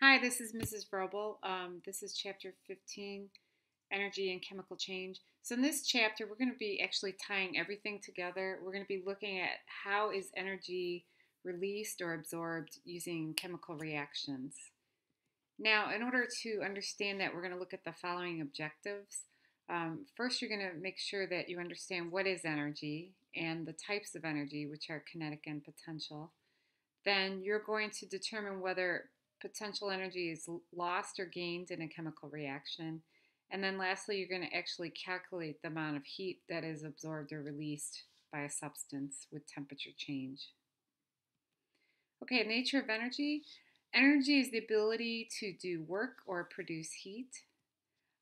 Hi, this is Mrs. Vrobel. Um, this is chapter 15, Energy and Chemical Change. So in this chapter, we're going to be actually tying everything together. We're going to be looking at how is energy released or absorbed using chemical reactions. Now, in order to understand that, we're going to look at the following objectives. Um, first, you're going to make sure that you understand what is energy and the types of energy, which are kinetic and potential. Then you're going to determine whether potential energy is lost or gained in a chemical reaction. And then lastly, you're going to actually calculate the amount of heat that is absorbed or released by a substance with temperature change. Okay, nature of energy. Energy is the ability to do work or produce heat.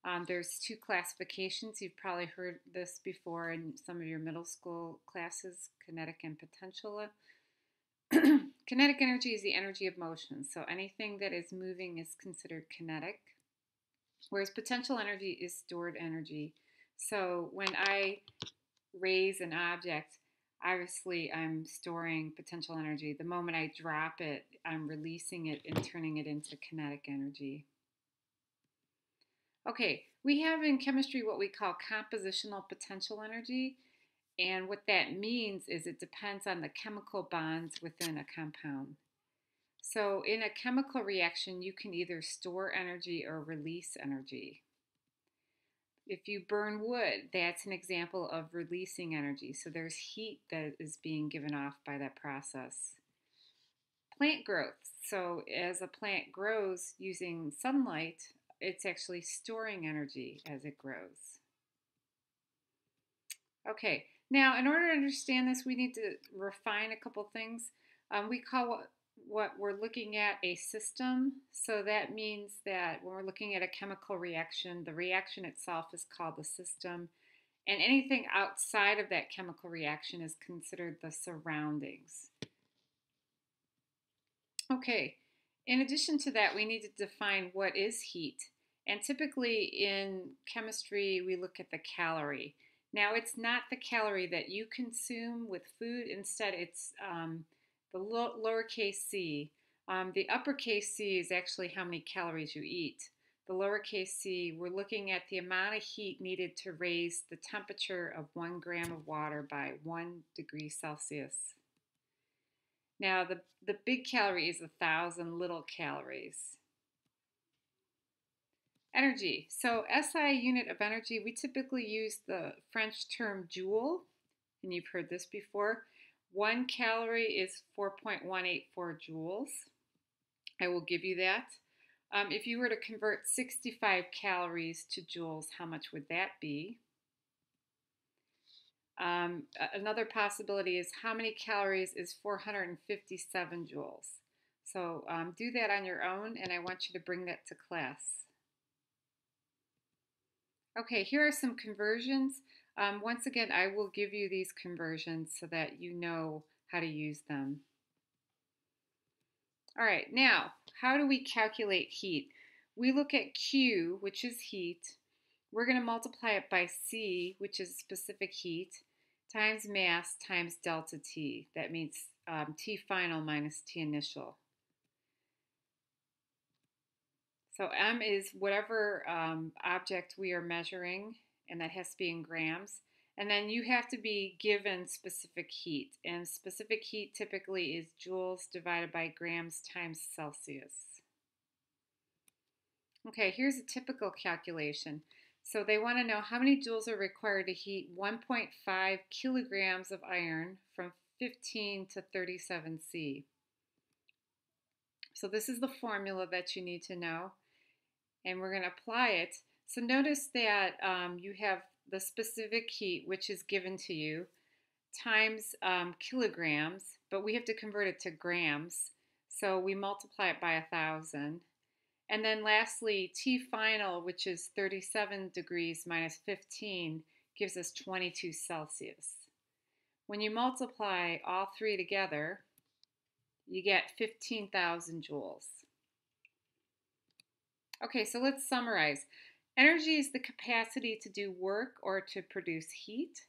Um, there's two classifications. You've probably heard this before in some of your middle school classes, kinetic and potential. kinetic energy is the energy of motion. So anything that is moving is considered kinetic, whereas potential energy is stored energy. So when I raise an object, obviously I'm storing potential energy. The moment I drop it, I'm releasing it and turning it into kinetic energy. Okay, we have in chemistry what we call compositional potential energy. And what that means is it depends on the chemical bonds within a compound. So in a chemical reaction, you can either store energy or release energy. If you burn wood, that's an example of releasing energy. So there's heat that is being given off by that process. Plant growth. So as a plant grows using sunlight, it's actually storing energy as it grows. Okay, now, in order to understand this, we need to refine a couple things. Um, we call what, what we're looking at a system. So that means that when we're looking at a chemical reaction, the reaction itself is called the system. And anything outside of that chemical reaction is considered the surroundings. Okay, in addition to that, we need to define what is heat. And typically in chemistry, we look at the calorie. Now, it's not the calorie that you consume with food. Instead, it's um, the lowercase c. Um, the uppercase c is actually how many calories you eat. The lowercase c, we're looking at the amount of heat needed to raise the temperature of one gram of water by one degree Celsius. Now, the, the big calorie is a thousand little calories. Energy. So SI unit of energy, we typically use the French term joule, and you've heard this before. One calorie is 4.184 joules. I will give you that. Um, if you were to convert 65 calories to joules, how much would that be? Um, another possibility is how many calories is 457 joules? So um, do that on your own, and I want you to bring that to class. Okay, here are some conversions. Um, once again, I will give you these conversions so that you know how to use them. All right, now, how do we calculate heat? We look at Q, which is heat. We're going to multiply it by C, which is specific heat, times mass times delta T. That means um, T final minus T initial. So M is whatever um, object we are measuring, and that has to be in grams. And then you have to be given specific heat. And specific heat typically is joules divided by grams times Celsius. Okay, here's a typical calculation. So they want to know how many joules are required to heat 1.5 kilograms of iron from 15 to 37 C. So this is the formula that you need to know and we're going to apply it. So notice that um, you have the specific heat, which is given to you, times um, kilograms, but we have to convert it to grams. So we multiply it by a thousand. And then lastly, T final, which is 37 degrees minus 15, gives us 22 Celsius. When you multiply all three together, you get 15,000 joules. Okay, so let's summarize. Energy is the capacity to do work or to produce heat.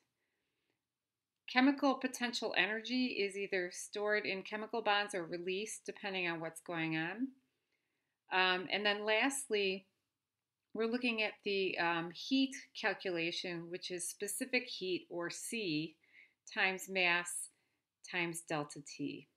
Chemical potential energy is either stored in chemical bonds or released depending on what's going on. Um, and then lastly, we're looking at the um, heat calculation, which is specific heat, or C, times mass times delta T.